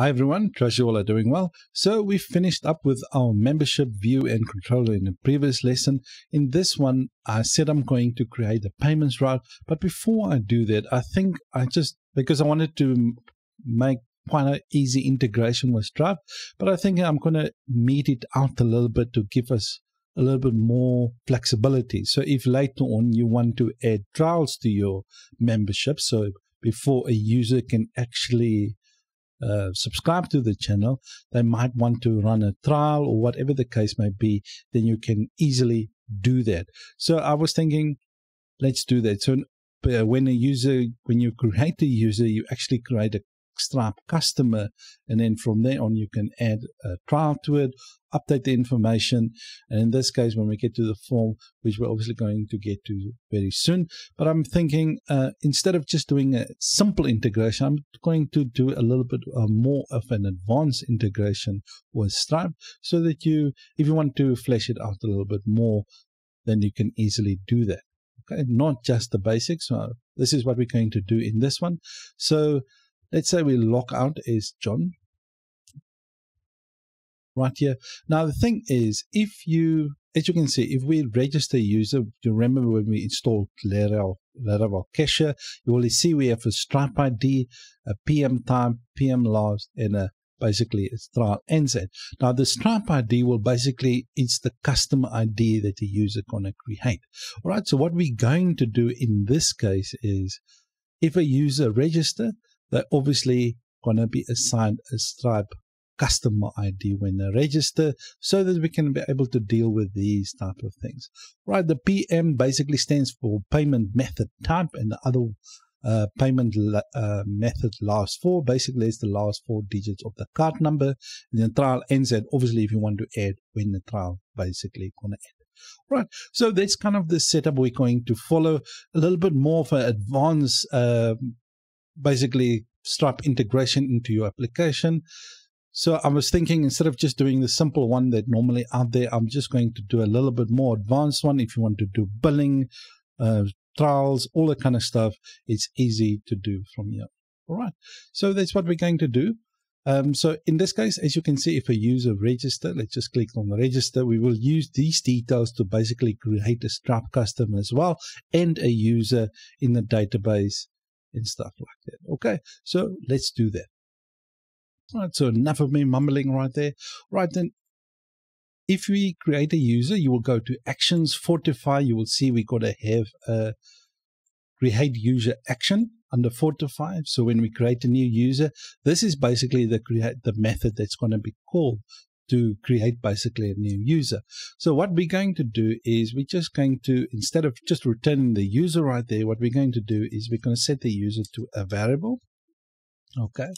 Hi everyone, trust you all are doing well. So we finished up with our membership view and controller in the previous lesson. In this one, I said I'm going to create a payments route. But before I do that, I think I just, because I wanted to make quite an easy integration with Stripe, but I think I'm going to meet it out a little bit to give us a little bit more flexibility. So if later on you want to add trials to your membership, so before a user can actually uh, subscribe to the channel, they might want to run a trial or whatever the case may be, then you can easily do that. So I was thinking, let's do that. So uh, when a user, when you create a user, you actually create a Stripe customer. And then from there on, you can add a trial to it, update the information. And in this case, when we get to the form, which we're obviously going to get to very soon, but I'm thinking uh, instead of just doing a simple integration, I'm going to do a little bit uh, more of an advanced integration with Stripe so that you, if you want to flesh it out a little bit more, then you can easily do that. Okay, not just the basics. So this is what we're going to do in this one. So Let's say we lock out is John right here. Now the thing is, if you, as you can see, if we register a user, you remember when we installed Laravel, Laravel Cashier, you will see we have a Stripe ID, a PM time, PM last, and a basically a trial NZ. Now the Stripe ID will basically, it's the customer ID that the user gonna create. All right, so what we're going to do in this case is if a user register, they're obviously going to be assigned a Stripe customer ID when they register so that we can be able to deal with these type of things. Right, the PM basically stands for payment method type and the other uh, payment uh, method last four basically is the last four digits of the card number and then trial NZ obviously if you want to add when the trial basically going to end. Right, so that's kind of the setup we're going to follow. A little bit more an advanced um, basically Stripe integration into your application. So I was thinking instead of just doing the simple one that normally out there, I'm just going to do a little bit more advanced one. If you want to do billing, uh, trials, all that kind of stuff, it's easy to do from here. All right. So that's what we're going to do. Um, so in this case, as you can see, if a user register, let's just click on the register. We will use these details to basically create a Stripe customer as well and a user in the database and stuff like that. Okay, so let's do that. All right, so enough of me mumbling right there. Right then, if we create a user, you will go to Actions, Fortify. You will see we got to have a create user action under Fortify. So when we create a new user, this is basically the create the method that's going to be called to create basically a new user. So what we're going to do is we're just going to, instead of just returning the user right there, what we're going to do is we're going to set the user to a variable. Okay.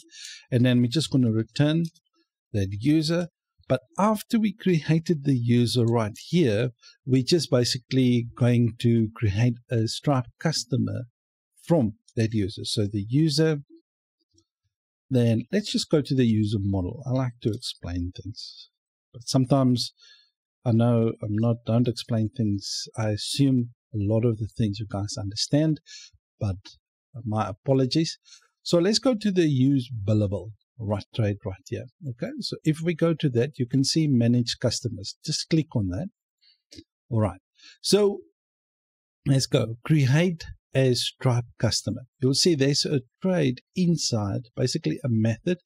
And then we're just going to return that user. But after we created the user right here, we're just basically going to create a Stripe customer from that user. So the user then let's just go to the user model. I like to explain things, but sometimes I know I'm not, don't explain things. I assume a lot of the things you guys understand, but my apologies. So let's go to the use billable right trait right here. Okay. So if we go to that, you can see manage customers. Just click on that. All right. So let's go create as Stripe customer. You'll see there's a trait inside, basically a method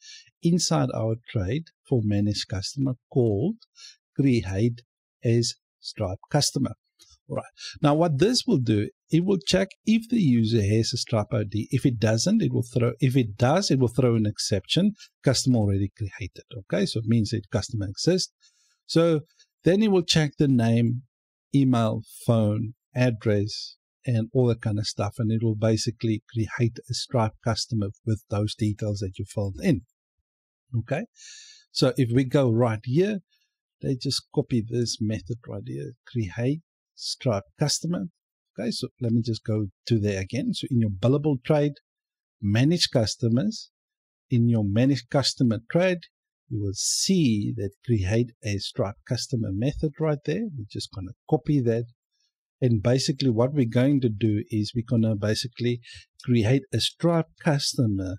inside our trait for managed customer called create as Stripe customer. All right. Now, what this will do, it will check if the user has a Stripe ID. If it doesn't, it will throw. If it does, it will throw an exception. Customer already created. Okay, so it means that customer exists. So then it will check the name, email, phone, address, and all that kind of stuff. And it will basically create a Stripe customer with those details that you filled in. Okay. So if we go right here, they just copy this method right here, create Stripe customer. Okay. So let me just go to there again. So in your billable trait, manage customers, in your manage customer trait, you will see that create a Stripe customer method right there. We're just going to copy that and basically what we're going to do is we're going to basically create a Stripe customer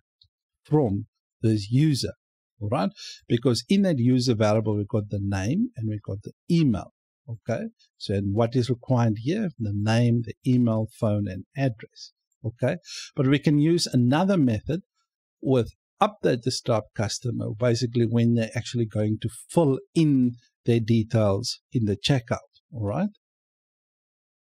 from this user. All right. Because in that user variable, we've got the name and we've got the email. Okay. So and what is required here? The name, the email, phone, and address. Okay. But we can use another method with update the Stripe customer basically when they're actually going to fill in their details in the checkout. All right.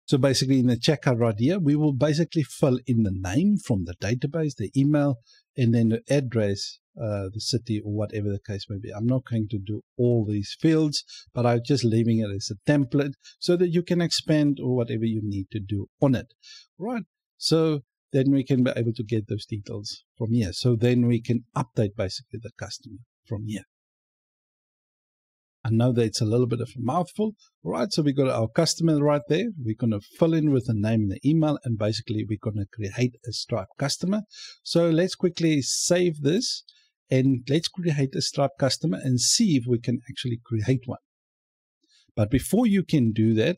So basically in the checkout right here, we will basically fill in the name from the database, the email, and then the address, uh, the city, or whatever the case may be. I'm not going to do all these fields, but I'm just leaving it as a template so that you can expand or whatever you need to do on it. Right. So then we can be able to get those details from here. So then we can update basically the customer from here. I know that it's a little bit of a mouthful. All right, so we got our customer right there. We're going to fill in with the name and the email, and basically we're going to create a Stripe customer. So let's quickly save this and let's create a Stripe customer and see if we can actually create one. But before you can do that,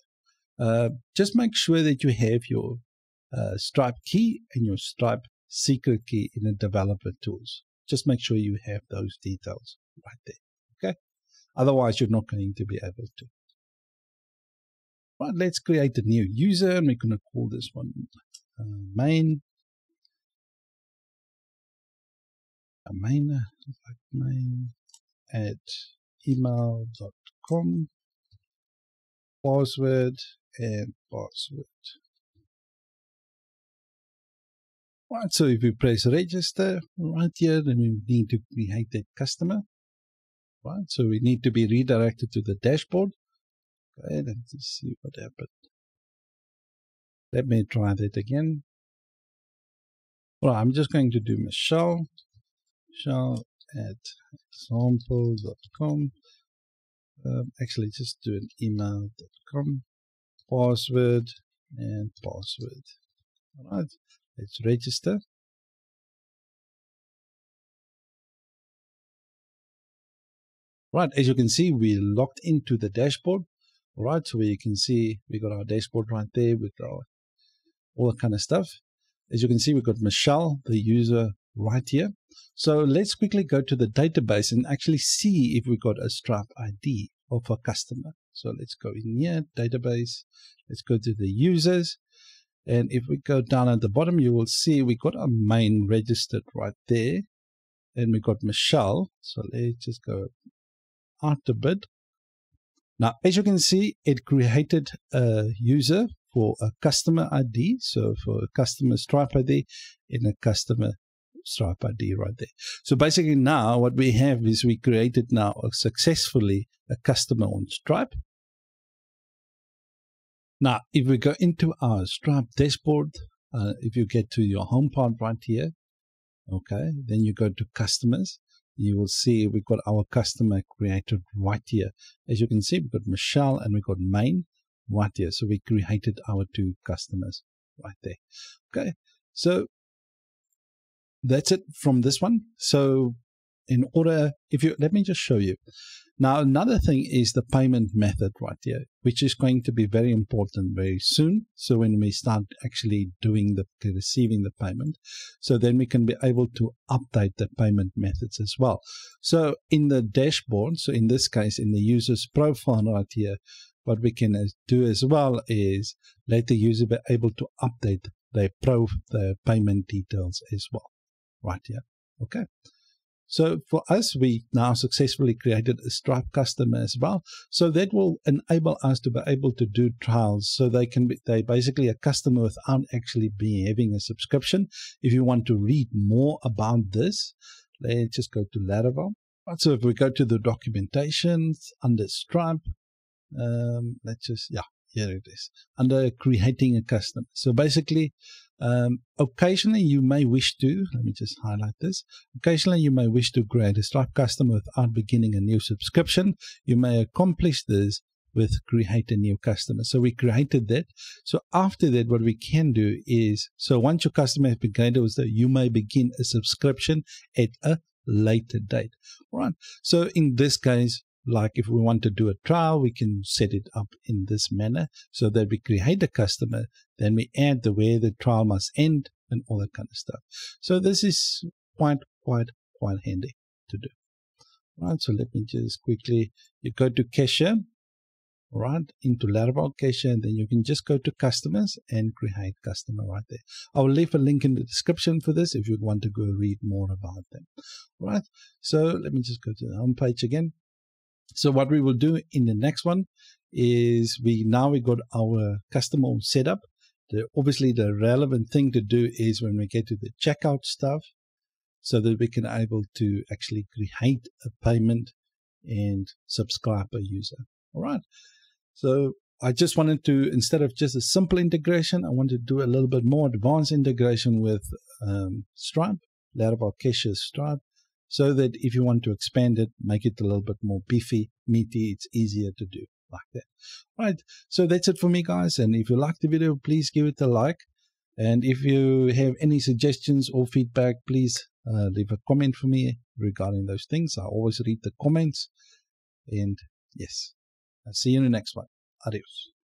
uh, just make sure that you have your uh, Stripe key and your Stripe secret key in the developer tools. Just make sure you have those details right there. Otherwise, you're not going to be able to. Right, let's create a new user and we're going to call this one uh, main. A main, like main at email.com, password and password. Right, so if we press register right here, then we need to create that customer right? So we need to be redirected to the dashboard. Okay, let's see what happened. Let me try that again. Well, I'm just going to do Michelle, Michelle at example.com. Um, actually, just do an email.com, password, and password. All right, let's register. Right, as you can see, we logged into the dashboard. All right, so where you can see we got our dashboard right there with our all that kind of stuff. As you can see, we've got Michelle, the user, right here. So let's quickly go to the database and actually see if we got a Stripe ID of a customer. So let's go in here, database. Let's go to the users. And if we go down at the bottom, you will see we got our main registered right there. And we got Michelle. So let's just go a. Now, as you can see, it created a user for a customer ID. So for a customer Stripe ID in a customer Stripe ID right there. So basically now what we have is we created now successfully a customer on Stripe. Now, if we go into our Stripe dashboard, uh, if you get to your home part right here, okay, then you go to customers you will see we've got our customer created right here. As you can see, we've got Michelle and we've got Main right here. So we created our two customers right there. Okay. So that's it from this one. So in order, if you, let me just show you. Now, another thing is the payment method right here, which is going to be very important very soon. So when we start actually doing the receiving the payment, so then we can be able to update the payment methods as well. So in the dashboard, so in this case, in the user's profile right here, what we can do as well is let the user be able to update their pro their payment details as well right here. Okay. So for us, we now successfully created a Stripe customer as well. So that will enable us to be able to do trials. So they can be, they basically a customer without actually being having a subscription. If you want to read more about this, let's just go to Laravel. So if we go to the documentation under Stripe, um, let's just, yeah, here it is, under creating a customer. So basically, um, occasionally, you may wish to, let me just highlight this. Occasionally, you may wish to create a Stripe customer without beginning a new subscription. You may accomplish this with create a new customer. So we created that. So after that, what we can do is, so once your customer has been created, you may begin a subscription at a later date. All right. So in this case, like if we want to do a trial, we can set it up in this manner so that we create a customer, then we add the where the trial must end and all that kind of stuff. So this is quite, quite, quite handy to do. Right, so let me just quickly, you go to Cashier, right, into Laravel Cashier, and then you can just go to customers and create customer right there. I will leave a link in the description for this if you want to go read more about them. Right, so let me just go to the home page again. So what we will do in the next one is we now we got our customer set up. The, obviously, the relevant thing to do is when we get to the checkout stuff, so that we can able to actually create a payment and subscribe a user. All right. So I just wanted to, instead of just a simple integration, I wanted to do a little bit more advanced integration with um, Stripe, Laravel Cashier Stripe, so that if you want to expand it, make it a little bit more beefy, meaty, it's easier to do like that. All right. So that's it for me, guys. And if you like the video, please give it a like. And if you have any suggestions or feedback, please uh, leave a comment for me regarding those things. I always read the comments. And yes, I'll see you in the next one. Adios.